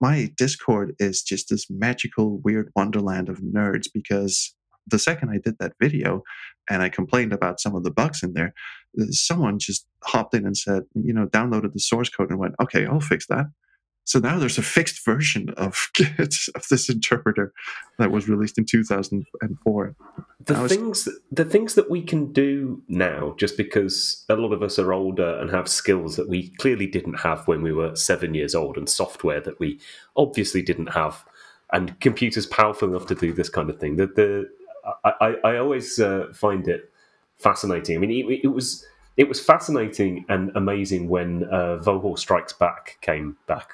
my Discord is just this magical, weird wonderland of nerds because the second I did that video and I complained about some of the bugs in there, uh, someone just hopped in and said, you know, downloaded the source code and went, okay, I'll fix that. So now there's a fixed version of [LAUGHS] of this interpreter that was released in 2004. The was, things the things that we can do now, just because a lot of us are older and have skills that we clearly didn't have when we were seven years old, and software that we obviously didn't have, and computers powerful enough to do this kind of thing. The the I, I, always uh, find it fascinating. I mean, it, it, was it was fascinating and amazing when uh, Vohaul Strikes Back came back.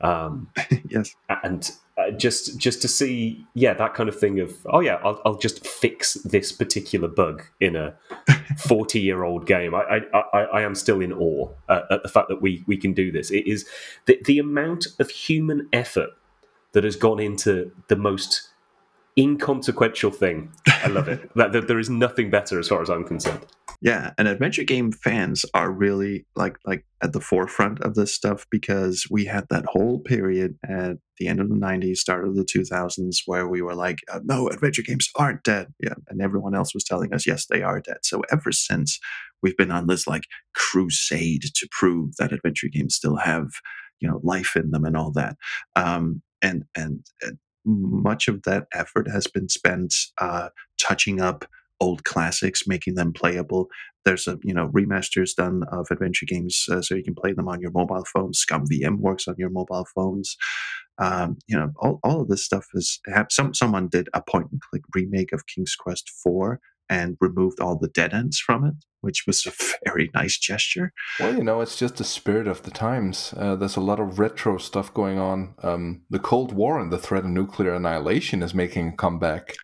Um, [LAUGHS] yes, and uh, just just to see, yeah, that kind of thing of, oh yeah, I'll, I'll just fix this particular bug in a [LAUGHS] forty-year-old game. I, I, I, I, am still in awe at the fact that we we can do this. It is the the amount of human effort that has gone into the most inconsequential thing. I love it. that, that, there is nothing better as far as I'm concerned. Yeah, and adventure game fans are really like like at the forefront of this stuff because we had that whole period at the end of the 90s, start of the 2000s where we were like, uh, no, adventure games aren't dead. Yeah, and everyone else was telling us, yes, they are dead. So ever since we've been on this like crusade to prove that adventure games still have you know life in them and all that um, and and, and much of that effort has been spent uh, touching up old classics, making them playable. There's a you know remasters done of adventure games, uh, so you can play them on your mobile phones. ScummVM works on your mobile phones. Um, you know, all, all of this stuff is some someone did a point and click remake of King's Quest Four and removed all the dead ends from it, which was a [LAUGHS] very nice gesture. Well, you know, it's just the spirit of the times. Uh, there's a lot of retro stuff going on. Um, the Cold War and the threat of nuclear annihilation is making a comeback.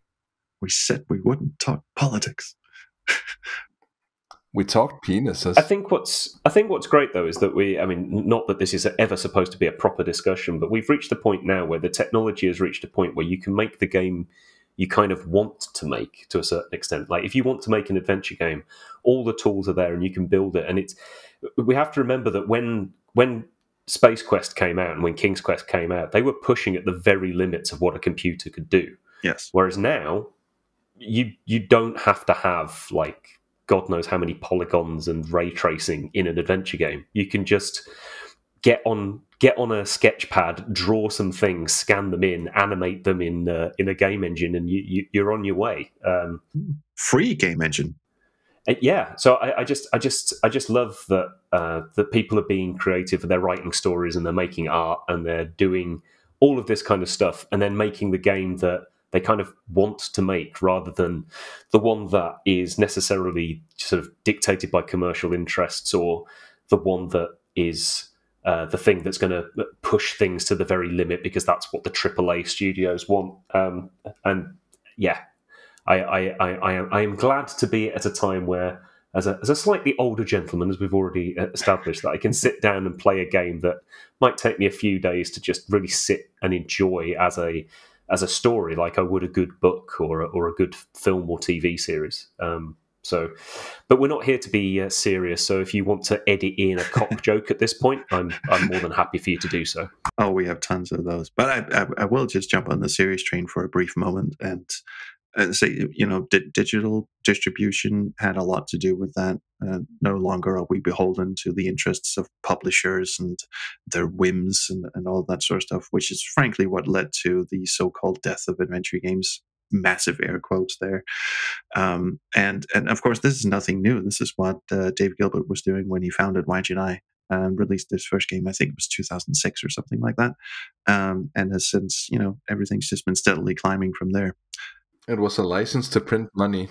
We said we wouldn't talk politics. [LAUGHS] we talked penises. I think what's I think what's great though is that we I mean not that this is ever supposed to be a proper discussion, but we've reached the point now where the technology has reached a point where you can make the game you kind of want to make to a certain extent. Like if you want to make an adventure game, all the tools are there and you can build it. And it's we have to remember that when when Space Quest came out and when King's Quest came out, they were pushing at the very limits of what a computer could do. Yes. Whereas now, you you don't have to have like God knows how many polygons and ray tracing in an adventure game. You can just get on get on a sketch pad, draw some things, scan them in, animate them in uh, in a game engine, and you, you are on your way. Um, Free game engine. Uh, yeah, so I, I, just I just I just love that uh, that people are being creative and they're writing stories and they're making art and they're doing all of this kind of stuff and then making the game that they kind of want to make rather than the one that is necessarily sort of dictated by commercial interests or the one that is uh, the thing that's going to push things to the very limit because that's what the AAA studios want. Um, and yeah, I, I, I, I, am, I am glad to be at a time where, as a, as a slightly older gentleman, as we've already established, that I can sit down and play a game that might take me a few days to just really sit and enjoy as a as a story, like I would a good book or a, or a good film or TV series. Um, So, but we're not here to be uh, serious. So if you want to edit in a cock [LAUGHS] joke at this point, I'm I'm more than happy for you to do so. Oh, we have tons of those. But I I, I will just jump on the serious train for a brief moment and. And say, you know, di- digital distribution had a lot to do with that. Uh, no longer are we beholden to the interests of publishers and their whims and, and all that sort of stuff, which is frankly what led to the so called death of adventure games massive air quotes there. Um, and and of course, this is nothing new. This is what uh, Dave Gilbert was doing when he founded Wadjet Eye and released his first game. I think it was 2006 or something like that. Um, and has since, you know, everything's just been steadily climbing from there. It was a license to print money.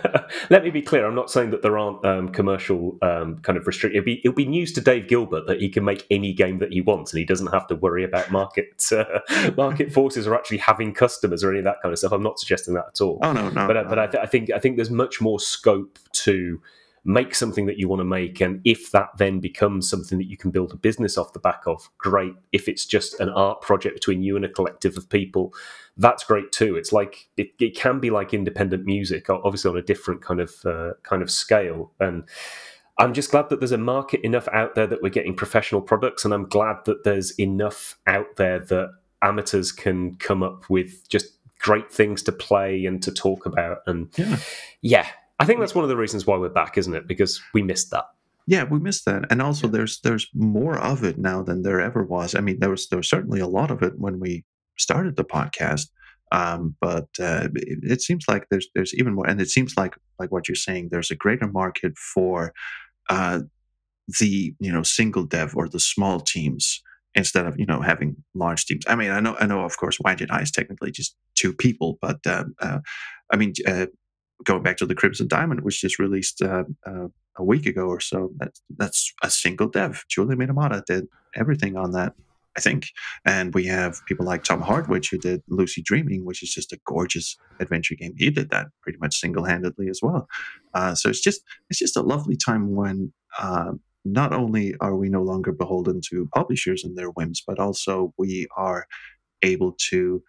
[LAUGHS] Let me be clear. I'm not saying that there aren't um, commercial um, kind of restrictions. It'll be, it'll be news to Dave Gilbert that he can make any game that he wants, and he doesn't have to worry about market uh, [LAUGHS] market forces or actually having customers or any of that kind of stuff. I'm not suggesting that at all. Oh no, no. But no. but I, th- I think I think there's much more scope to make something that you want to make and if that then becomes something that you can build a business off the back of great if it's just an art project between you and a collective of people that's great too it's like it, it can be like independent music obviously on a different kind of uh, kind of scale and i'm just glad that there's a market enough out there that we're getting professional products and i'm glad that there's enough out there that amateurs can come up with just great things to play and to talk about and yeah, yeah I think that's one of the reasons why we're back, isn't it? Because we missed that. Yeah, we missed that, and also there's there's more of it now than there ever was. I mean, there was there was certainly a lot of it when we started the podcast, um, but uh, it, seems like there's there's even more, and it seems like like what you're saying. There's a greater market for uh, the you know single dev or the small teams instead of you know having large teams. I mean, I know I know of course Wadjet Eye is technically just two people, but um, uh, I mean uh, going back to the Crimson Diamond, which just released uh, uh, a week ago or so. That's that's a single dev. Julia Minamata did everything on that, I think. And we have people like Tom Hardwidge who did Lucy Dreaming, which is just a gorgeous adventure game. He did that pretty much single handedly as well. Uh, so it's just it's just a lovely time when. Uh, not only are we no longer beholden to publishers and their whims, but also we are able to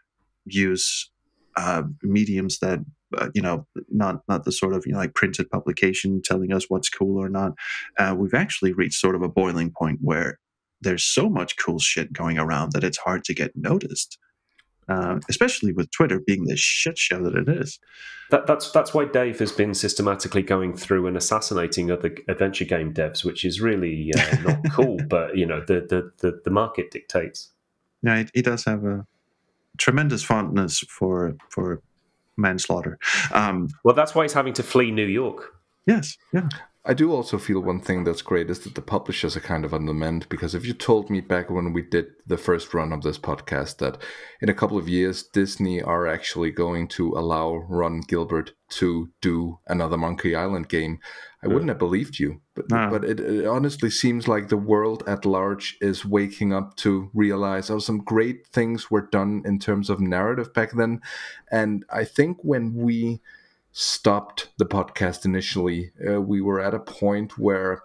use uh, mediums that uh, you know, not not the sort of you know like printed publication telling us what's cool or not. Uh, we've actually reached sort of a boiling point where there's so much cool shit going around that it's hard to get noticed. Uh, especially with Twitter being the shit show that it is. That, that's that's why Dave has been systematically going through and assassinating other adventure game devs, which is really uh, [LAUGHS] not cool. But you know, the, the the, the market dictates. Yeah, he, he does have a tremendous fondness for for manslaughter. Um, well, that's why he's having to flee New York. Yes, yeah. I do also feel one thing that's great is that the publishers are kind of on the mend because if you told me back when we did the first run of this podcast that in a couple of years Disney are actually going to allow Ron Gilbert to do another Monkey Island game, I wouldn't have believed you. But no. but it, it, honestly seems like the world at large is waking up to realize oh some great things were done in terms of narrative back then, and I think when we stopped the podcast initially, uh, we were at a point where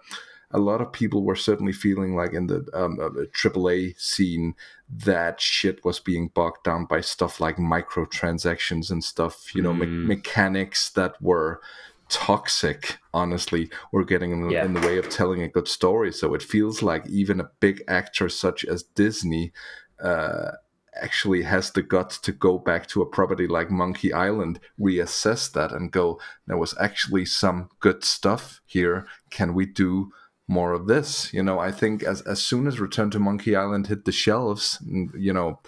a lot of people were certainly feeling like in the um, uh, AAA scene that shit was being bogged down by stuff like microtransactions and stuff, you know, mm. me- mechanics that were toxic, honestly, were getting in the, yeah. in the way of telling a good story. So it feels like even a big actor such as Disney uh, actually has the guts to go back to a property like Monkey Island, reassess that, and go, there was actually some good stuff here. Can we do more of this? You know, I think as as soon as Return to Monkey Island hit the shelves, you know.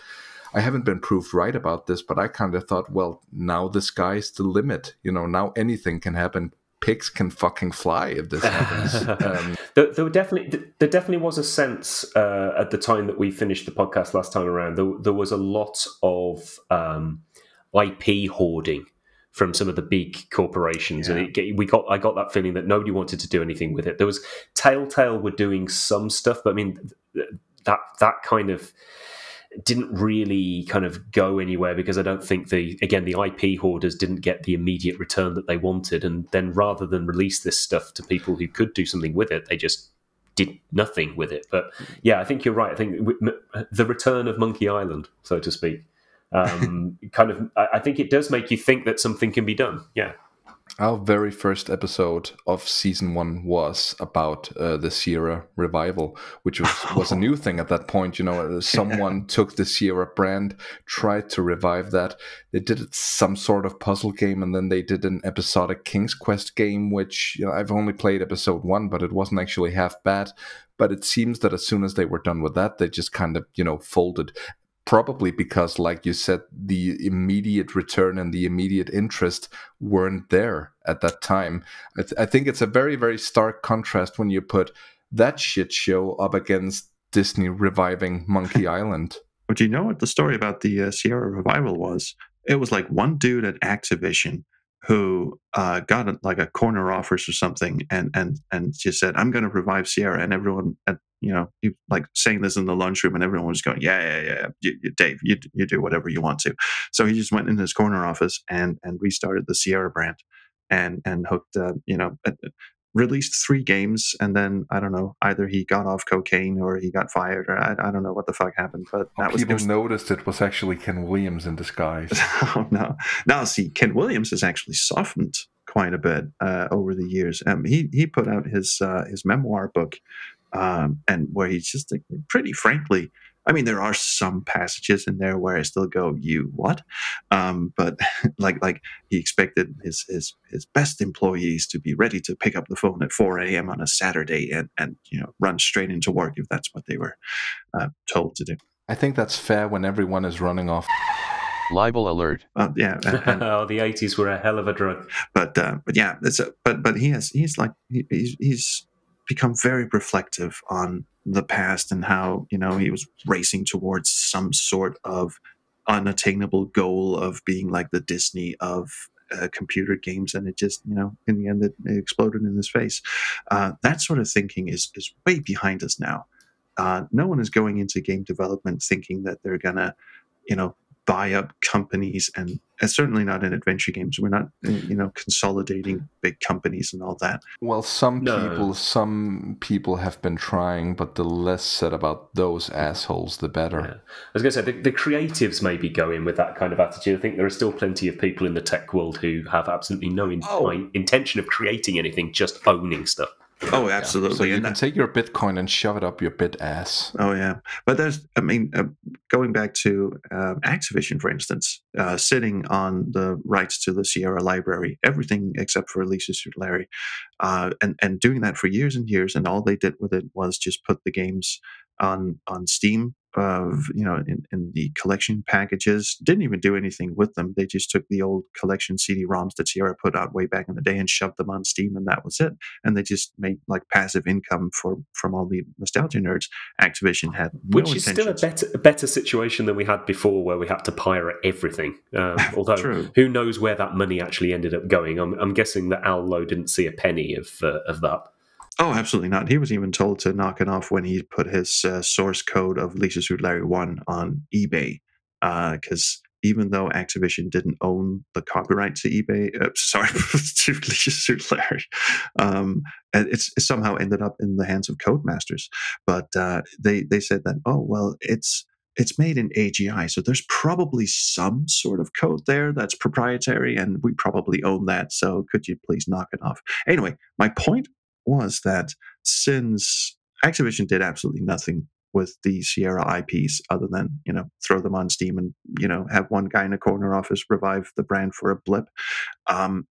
I haven't been proved right about this, but I kind of thought, well, now the sky's the limit. You know, now anything can happen pigs can fucking fly if this happens. [LAUGHS] Um, there, there, definitely there definitely was a sense uh, at the time that we finished the podcast last time around. There, there was a lot of um, IP hoarding from some of the big corporations, yeah. and it, we got I got that feeling that nobody wanted to do anything with it. There was Telltale were doing some stuff, but I mean that that kind of didn't really kind of go anywhere because I don't think the again the IP hoarders didn't get the immediate return that they wanted, and then rather than release this stuff to people who could do something with it, they just did nothing with it. But yeah, I think you're right. I think the return of Monkey Island, so to speak, um, [LAUGHS] kind of I think it does make you think that something can be done. Yeah. Our very first episode of season one was about uh, the Sierra revival, which was, was a [LAUGHS] new thing at that point. You know, uh, someone took the Sierra brand, tried to revive that. They did some sort of puzzle game, and then they did an episodic King's Quest game, which you know I've only played episode one, but it wasn't actually half bad. But it seems that as soon as they were done with that, they just kind of you know folded probably because like you said the immediate return and the immediate interest weren't there at that time. I, th- I, think it's a very very stark contrast when you put that shit show up against disney reviving monkey [LAUGHS] island. But you know what the story about the uh, sierra revival was? It was like one dude at activision who uh, got a, like a corner office or something and and and just said i'm going to revive sierra and everyone at you know, he, like saying this in the lunchroom, and everyone was going, "Yeah, yeah, yeah, you, you, Dave, you you do whatever you want to." So he just went in his corner office and and restarted the Sierra brand, and and hooked, uh, you know, uh, released three games, and then I don't know, either he got off cocaine or he got fired, or I, I don't know what the fuck happened. But that oh, was, people was, noticed it was actually Ken Williams in disguise. [LAUGHS] oh no, now see, Ken Williams has actually softened quite a bit uh, over the years. Um, he he put out his uh, his memoir book um, and where he's just like, pretty frankly, I mean, there are some passages in there where I still go, "You what?" Um, but [LAUGHS] like, like he expected his his his best employees to be ready to pick up the phone at 4 a.m. on a Saturday and and you know run straight into work if that's what they were uh, told to do. I think that's fair when everyone is running off. Libel alert. Uh, yeah. And, [LAUGHS] and, oh, the eighties were a hell of a drug. But uh, but yeah, it's a, but but he has he's like he, he's he's become very reflective on the past and how you know he was racing towards some sort of unattainable goal of being like the Disney of uh, computer games, and it just you know in the end it, it exploded in his face. Uh, that sort of thinking is is way behind us now. Uh, no one is going into game development thinking that they're gonna you know buy up companies and, and, certainly not in adventure games we're not eh, you know consolidating big companies and all that well some no. people some people have been trying but the less said about those assholes the better yeah. i was going to say the, the, creatives may be going with that kind of attitude i think there are still plenty of people in the tech world who have absolutely no in- oh. intention of creating anything just owning stuff Oh, absolutely. So you and can that, take your Bitcoin and shove it up your bit ass. Oh yeah, but there's, I mean, uh, going back to uh, Activision, for instance, uh, sitting on the rights to the Sierra library, everything except for Leisure Suit Larry, uh, and and doing that for years and years, and all they did with it was just put the games on on Steam of you know in, in the collection packages. Didn't even do anything with them. They just took the old collection cd-roms that sierra put out way back in the day and shoved them on steam and that was it. And they just made like passive income for from all the nostalgia nerds. Activision had no which is still a better a better situation than we had before where we had to pirate everything um, [LAUGHS] although who knows where that money actually ended up going. I'm, I'm guessing that al lowe didn't see a penny of uh, of that Oh, absolutely not. He was even told to knock it off when he put his uh, source code of Leisure Suit Larry 1 on eBay. Because uh, even though Activision didn't own the copyright to eBay, uh, [LAUGHS] sorry, to Leisure Suit Larry, um, it somehow ended up in the hands of Codemasters. But uh, they, they said that, oh, well, it's it's made in AGI, so there's probably some sort of code there that's proprietary, and we probably own that. So could you please knock it off? Anyway, my point was that since Activision did absolutely nothing with the Sierra IPs other than you know throw them on Steam and you know have one guy in a corner office revive the brand for a blip, um,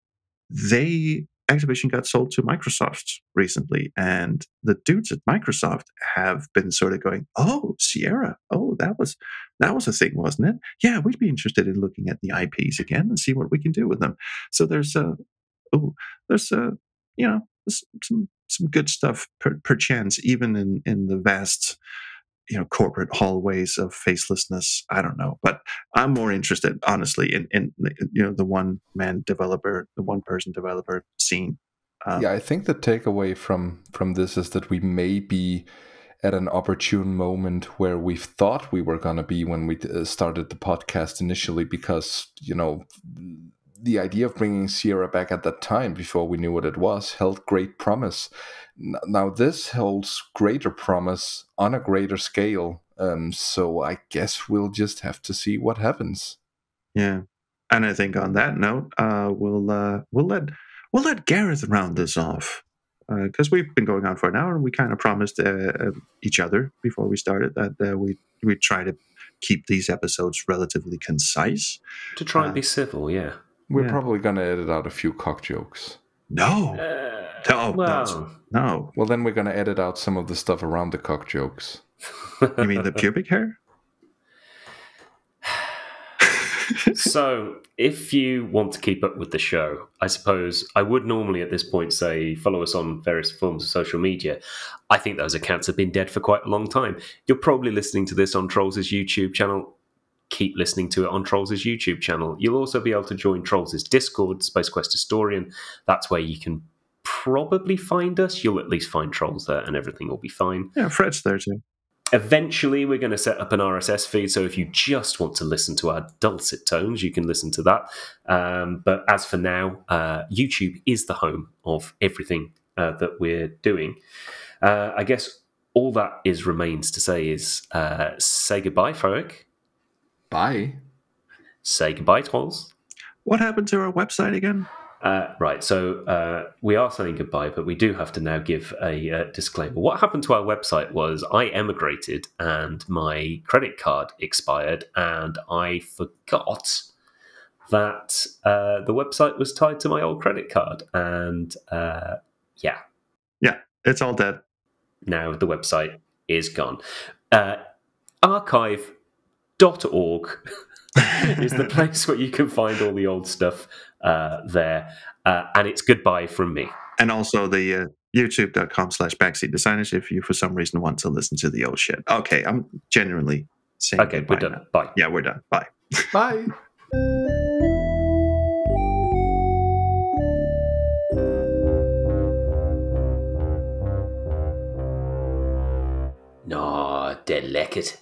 they Activision got sold to Microsoft recently, and the dudes at Microsoft have been sort of going, "Oh, Sierra, oh that was that was a thing, wasn't it? Yeah, we'd be interested in looking at the IPs again and see what we can do with them." So there's a oh, there's a you know some some good stuff per, perchance even in in the vast you know corporate hallways of facelessness. I don't know but i'm more interested honestly in in you know the one man developer the one person developer scene. Um, yeah i think the takeaway from from this is that we may be at an opportune moment where we thought we were going to be when we uh, started the podcast initially because you know the idea of bringing Sierra back at that time, before we knew what it was, held great promise. Now, this holds greater promise on a greater scale. Um, so I guess we'll just have to see what happens. Yeah, and I think on that note, uh, we'll uh, we'll let we'll let Gareth round this off because we've been going on for an hour and we kind of promised uh, uh, each other before we started that uh, we we try to keep these episodes relatively concise. To try and Uh, be civil, yeah. We're Yeah. probably going to edit out a few cock jokes. No, Uh, no, well, no, no. Well, then we're going to edit out some of the stuff around the cock jokes. You mean the pubic hair? [SIGHS] so, if you want to keep up with the show, I suppose I would normally at this point say follow us on various forms of social media. I think those accounts have been dead for quite a long time. You're probably listening to this on Troels' YouTube channel. Keep listening to it on Troels' YouTube channel. You'll also be able to join Troels' Discord, Space Quest Historian. That's where you can probably find us. You'll at least find Troels there, and everything will be fine. Yeah, Fred's there too. Eventually, we're going to set up an RSS feed. So if you just want to listen to our dulcet tones, you can listen to that. Um, but as for now, uh, YouTube is the home of everything uh, that we're doing. Uh, I guess all that is remains to say is uh, say goodbye, Ferric. Bye. Say goodbye, Troels. What happened to our website again? Uh, right, so uh, we are saying goodbye, but we do have to now give a uh, disclaimer. What happened to our website was I emigrated and my credit card expired, and I forgot that uh, the website was tied to my old credit card. And uh, yeah, Yeah, It's all dead. now the website is gone. Uh, archive.org [LAUGHS] is the place where you can find all the old stuff uh, there. Uh, and it's goodbye from me. And also the uh, youtube.com slash backseat designers if you for some reason want to listen to the old shit. Okay, I'm genuinely saying Okay, we're done. now. Bye. Yeah, we're done. Bye. [LAUGHS] Bye. No, they're lekkert.